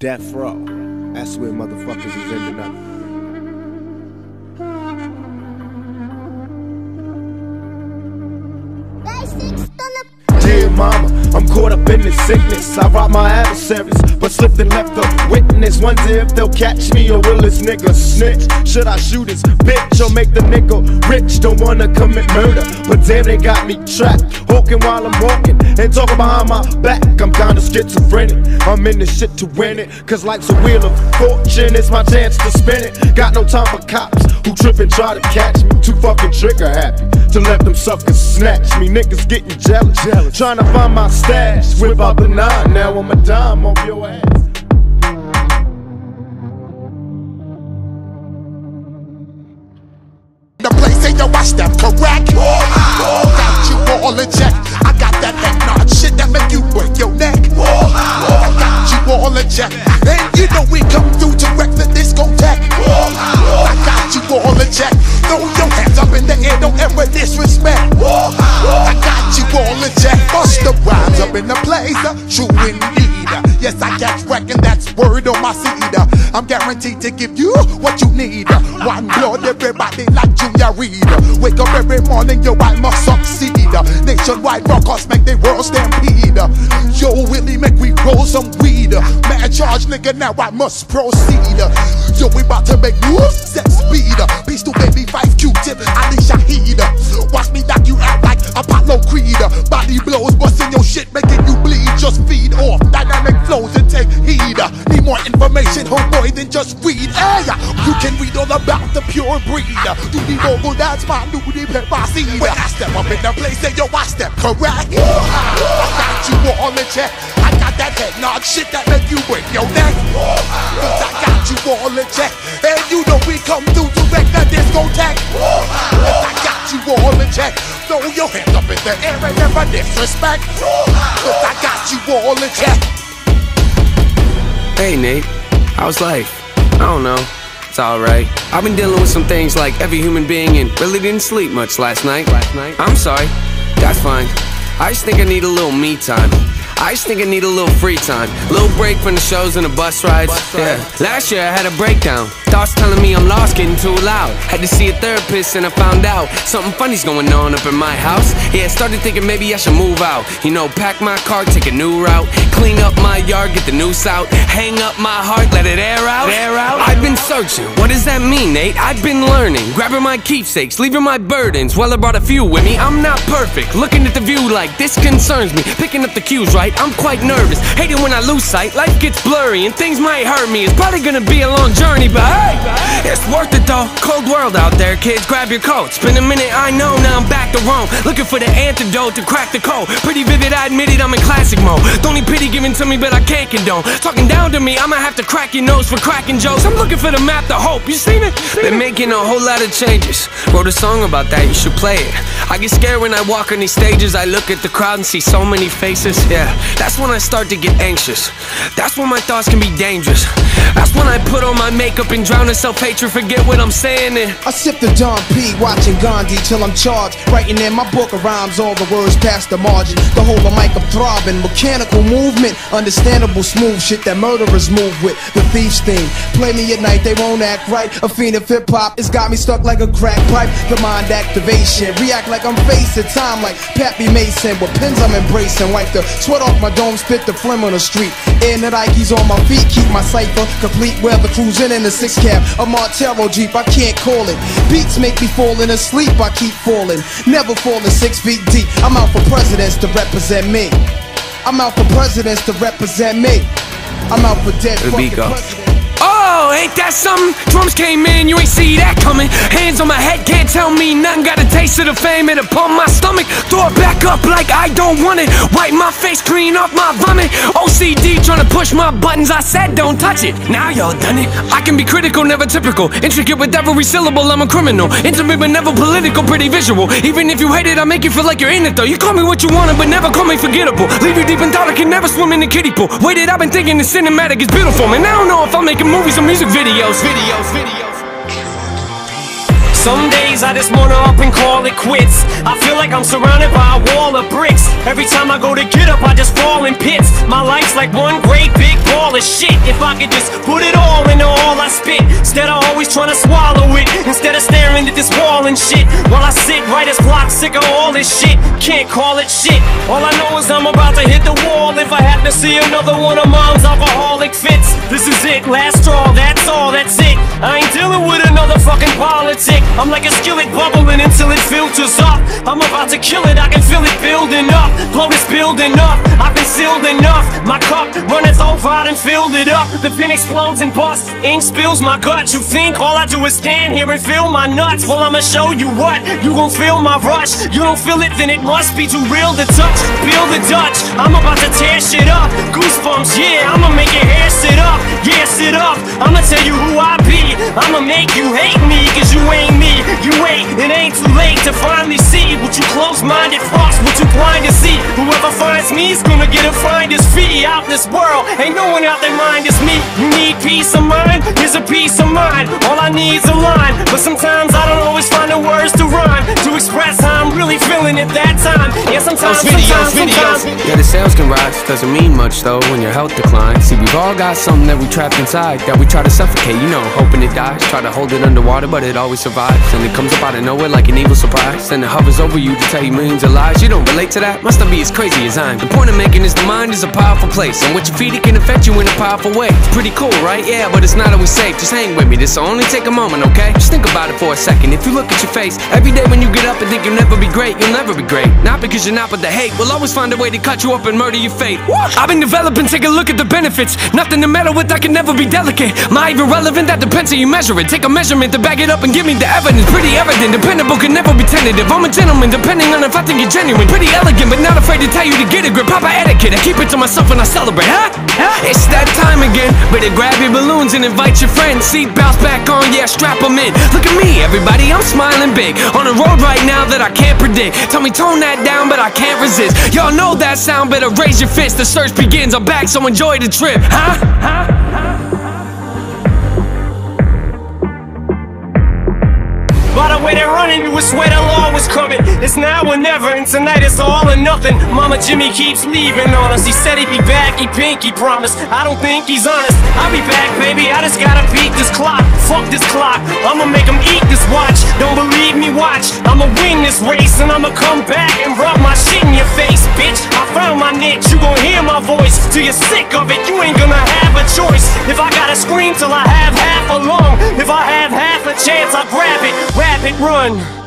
Death row. That's where motherfuckers is ending up. Dear mama, I'm caught up in this sickness. I robbed my adversaries, but slipped and left a witness. Wonder if they'll catch me or will this nigga snitch? Should I shoot his bitch or make the nigga rich? Don't wanna commit murder, but damn, they got me trapped. Hawking while I'm walking and talking behind my back. I'm kinda schizophrenic. I'm in this shit to win it, cause life's a wheel of fortune. It's my chance to spin it. Got no time for cops who trip and try to catch me. Too fucking trigger happy to let them suckers snatch me. Niggas getting jealous, jealous. trying to find my stash. Whip out the nine, now I'm a dime off your ass. The place ain't yo, I step correct. Got you all in check. I got that head nod shit that make you break your neck. I got you all in check. And you know we come through to wreck the discotheque. I got you all in check. Throw your hands up in the air, don't ever disrespect. I got you all in check. Bust the rhymes up in the place, true indeed. I'm guaranteed to give you what you need. One blood, everybody like Junior Reid. Wake up every morning, yo, I must succeed. Nationwide rockers make the world stampede. Yo, Willie, make we roll some weed. Man, charge, nigga, now I must proceed. Yo, we about to make moves, set speed. Peace to baby, Phife Q-tip, Ali Shaheed. Watch me knock you out like Apollo Creed. Body blows, busting your shit, making you bleed. Just feed off dynamic flows information, homeboy, than just read. Hey, you can read all about the pure breed. Do the vocal, that's my new the pepper seed. When I step up in the place, say yo, I step correct. I got you all in check. I got that head nod shit that make you break your neck. Cause I got you all in check. And you know we come through to wreck that discotheque. Cause I got you all in check. Throw your hands up in the air and never disrespect. Cause I got you all in check. Hey Nate, how's life? I don't know. It's alright. I've been dealing with some things like every human being and really didn't sleep much last night. Last night? I'm sorry. That's fine. I just think I need a little me time. I just think I need a little free time. Little break from the shows and the bus rides. Yeah. Last year I had a breakdown. Thoughts telling me I'm lost, getting too loud. Had to see a therapist and I found out something funny's going on up in my house. Yeah, I started thinking maybe I should move out. You know, pack my car, take a new route. Clean up my yard, get the noose out. Hang up my heart, let it air out. Air out. I've been searching. What does that mean, Nate? I've been learning. Grabbing my keepsakes, leaving my burdens. Well, I brought a few with me. I'm not perfect. Looking at the view like this concerns me. Picking up the cues right. I'm quite nervous. Hating when I lose sight. Life gets blurry and things might hurt me. It's probably gonna be a long journey, but hey, it's worth it though. Cold world out there, kids. Grab your coats. Been a minute, I know. Now I'm back to Rome. Looking for the antidote to crack the code. Pretty vivid, I admit it. I'm in classic mode. Don't need pity given to me, but I can't condone. Talking down to me, I'ma have to crack your nose for cracking jokes. I'm looking for the map to hope. You seen it? Been making a whole lot of changes. Wrote a song about that. You should play it. I get scared when I walk on these stages. I look at the crowd and see so many faces. Yeah, that's when I start to get anxious. That's when my thoughts can be dangerous. That's when I put on my makeup and drown in self hatred. Forget what I'm saying. And I sip the Dom P, watching Gandhi till I'm charged. Writing in my book of rhymes, all the words past the margin. The whole of mic of throbbing, mechanical movement, understandable smooth shit that murderers move with. The thief's theme. Play me at night, they won't act right. A fiend of hip hop, it's got me stuck like a crack pipe. The mind activation, react like I'm facing time like Pappy Mason. With pins I'm embracing, wipe the sweat off my dome, spit the phlegm on the street. In the Nikes on my feet, keep my cipher complete. Weather cruising in the six cab, a Montero Jeep, I can't call it. Beats make me falling asleep, I keep falling. Never falling six feet deep. I'm out for presidents to represent me. I'm out for presidents to represent me. I'm out for dead The fucking presidents. Oh, ain't that something? Drums came in, you ain't see that coming. Hands on my head, can't tell me nothing. Got a taste of the fame, it upon my stomach. Throw it back up like I don't want it. Wipe my face clean off my vomit. OCD trying to push my buttons. I said don't touch it. Now y'all done it. I can be critical, never typical. Intricate with every syllable, I'm a criminal. Intimate but never political, pretty visual. Even if you hate it, I make you feel like you're in it though. You call me what you wanted, but never call me forgettable. Leave you deep in thought, I can never swim in the kiddie pool. Waited, I've been thinking the cinematic is beautiful. Man, I don't know if I'm making movies music videos. Videos, videos. Some days I just wanna up and call it quits. I feel like I'm surrounded by a wall of bricks. Every time I go to get up, I just fall in pits. My life's like one great big ball of shit. If I could just put it all into all I spit, instead of always trying to swallow instead of staring at this wall and shit, while I sit right as block sick of all this shit. Can't call it shit. All I know is I'm about to hit the wall if I have to see another one of mom's alcoholic fits. This is it, last straw. That's all. That's it. I ain't dealing with another fucking politic. I'm like a skillet bubbling until it filters up. I'm about to kill it, I can feel it building up. Blow this building up, I've been sealed enough. My cup runneth over, I done filled it up. The pin explodes and busts, ink spills my guts. You think all I do is stand here and feel my nuts? Well, I'ma show you what. You gon' feel my rush. You don't feel it, then it must be too real to touch. Feel the Dutch, I'm about to tear shit up. Goosebumps, yeah, I'ma make your hair sit up. Yeah, sit up, I'ma tell you who I be. I'ma make you hate me, cause you ain't me. You ain't, it ain't too late to finally see what you close-minded fucks, what you blind to see. Whoever finds me is gonna get a finder's fee out this world. Ain't no one out their mind is me. You need peace of mind, here's a peace of mind. All I need's a line, but sometimes I don't always find the words to rhyme to express how I'm really feeling at that time. Yeah, sometimes, videos, sometimes, videos. sometimes. Yeah, the sales can rise, doesn't mean much though when your health declines. See, we've all got something that we trapped inside that we try to suffocate, you know, hoping it dies. Try to hold it underwater, but it always survives. And it comes up out of nowhere like an evil surprise. And it hovers over you to tell you millions of lies. You don't relate to that? Must not be as crazy as I'm. The point I'm making is the mind is a powerful place. And what you feed it can affect you in a powerful way. It's pretty cool, right? Yeah, but it's not always safe. Just hang with me, this'll only take a moment, okay? Just think about it for a second. If you look at your face, every day when you get up and think you'll never be great, you'll never be great. Not because you're not, but the hate will always find a way to cut you up and murder your fate. I've been developing, take a look at the benefits. Nothing to meddle with, I can never be delicate. My even relevant, that depends how you measure it. Take a measurement to back it up and give me the evidence. Pretty evident, dependable, can never be tentative. I'm a gentleman, depending on if I think you're genuine. Pretty elegant, but not afraid to tell you to get a grip. Proper etiquette, I keep it to myself and I celebrate, huh? huh? It's that time again. Better grab your balloons and invite your friends. Seat bounce back on, yeah, strap them in. Look at me, everybody, I'm smiling big. On a road right now that I can't predict. Tell me tone that down, but I can't resist. Y'all know that sound, better raise your fist. The search begins, I'm back, so enjoy the trip, huh? By the way they're running, you would swear the law was coming. It's now or never, and tonight it's all or nothing. Mama Jimmy keeps leaving on us. He said he'd be back, he pinky promised. I don't think he's honest. I'll be back, baby. I just gotta beat this clock. Fuck this clock. I'ma make him eat this watch. Don't believe me, watch. I'ma win this race, and I'ma come back and rub my shit in your face, bitch. I found my niche. You gon' hear my voice till you're sick of it. You ain't gonna have a choice. If I gotta scream till I have half a lung, if I have half a chance, I'll grab it, run.